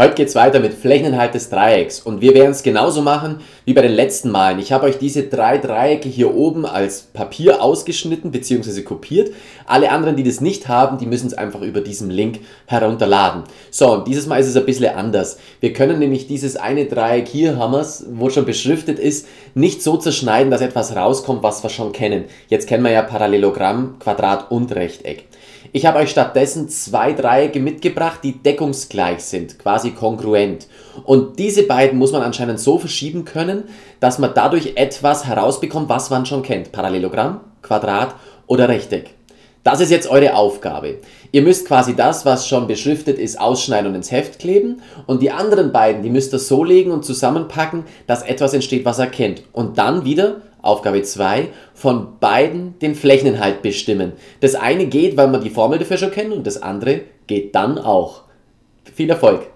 Heute geht's weiter mit Flächeninhalt des Dreiecks und wir werden es genauso machen wie bei den letzten Malen. Ich habe euch diese drei Dreiecke hier oben als Papier ausgeschnitten bzw. kopiert. Alle anderen, die das nicht haben, die müssen es einfach über diesen Link herunterladen. So, und dieses Mal ist es ein bisschen anders. Wir können nämlich dieses eine Dreieck hier wir's, wo schon beschriftet ist, nicht so zerschneiden, dass etwas rauskommt, was wir schon kennen. Jetzt kennen wir ja Parallelogramm, Quadrat und Rechteck. Ich habe euch stattdessen zwei Dreiecke mitgebracht, die deckungsgleich sind, quasi kongruent. Und diese beiden muss man anscheinend so verschieben können, dass man dadurch etwas herausbekommt, was man schon kennt. Parallelogramm, Quadrat oder Rechteck. Das ist jetzt eure Aufgabe. Ihr müsst quasi das, was schon beschriftet ist, ausschneiden und ins Heft kleben. Und die anderen beiden, die müsst ihr so legen und zusammenpacken, dass etwas entsteht, was ihr kennt. Und dann wieder Aufgabe 2, von beiden den Flächeninhalt bestimmen. Das eine geht, weil man die Formel dafür schon kennt und das andere geht dann auch. Viel Erfolg!